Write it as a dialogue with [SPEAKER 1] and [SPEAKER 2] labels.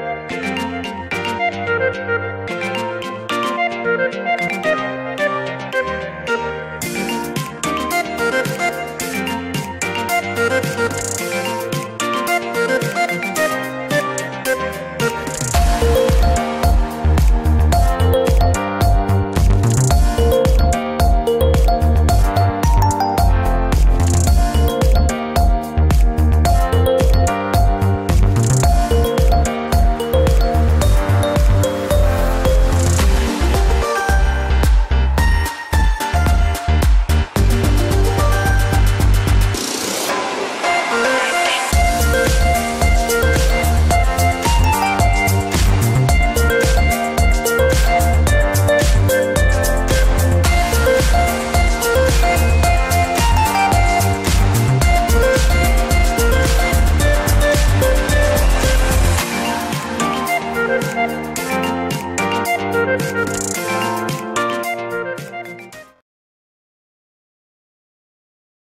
[SPEAKER 1] Thank you. Bye.